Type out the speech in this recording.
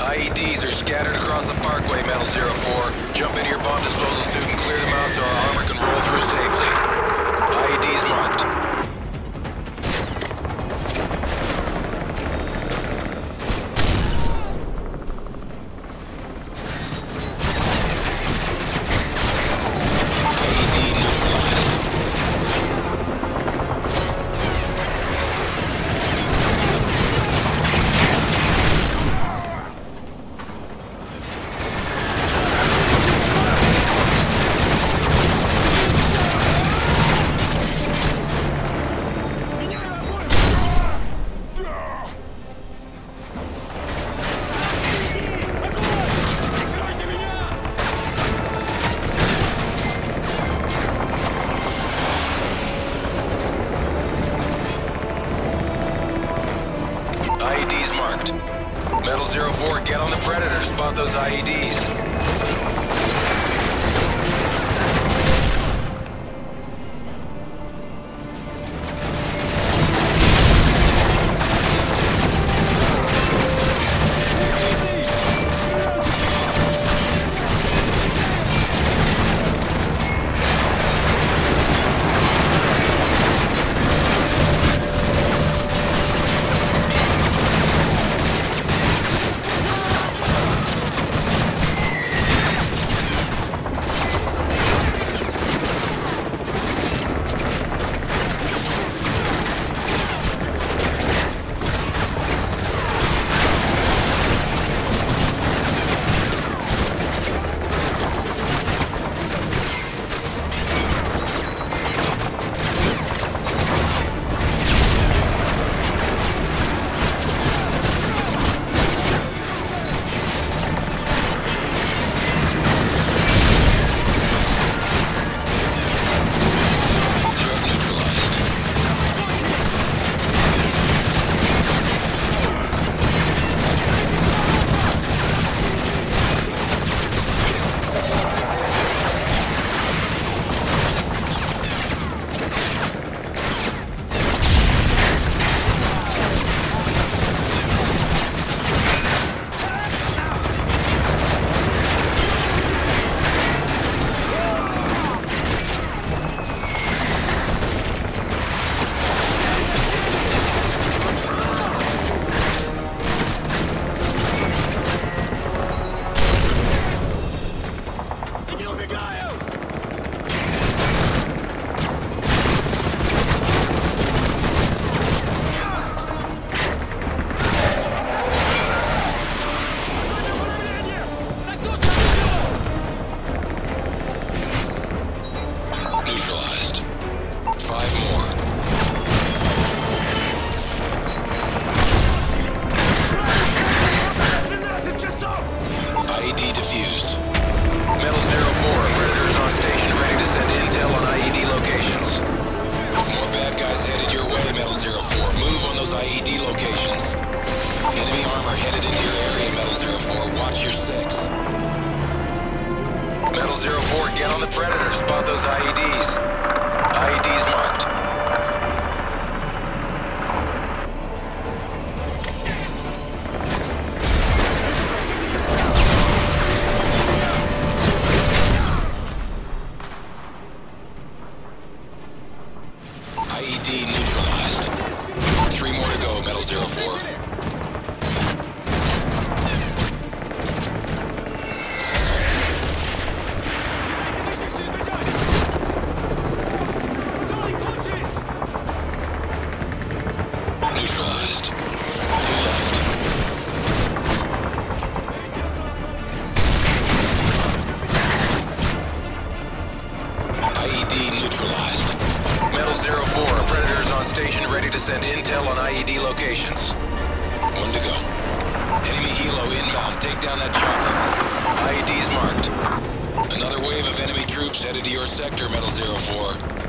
IEDs are scattered across the parkway, Metal Zero 04. Jump into your bomb disposal suit and clear them out so our armor can roll through safely. IEDs marked. IEDs marked. Metal Zero 04, get on the Predator to spot those IEDs. Watch your six. Metal Zero Four, 04, get on the Predator to spot those IEDs. IEDs marked. IED neutralized. Three more to go, Metal Zero 04. Send intel on IED locations. One to go. Enemy helo inbound. Take down that chopper. IEDs marked. Another wave of enemy troops headed to your sector, Metal Zero Four. 04.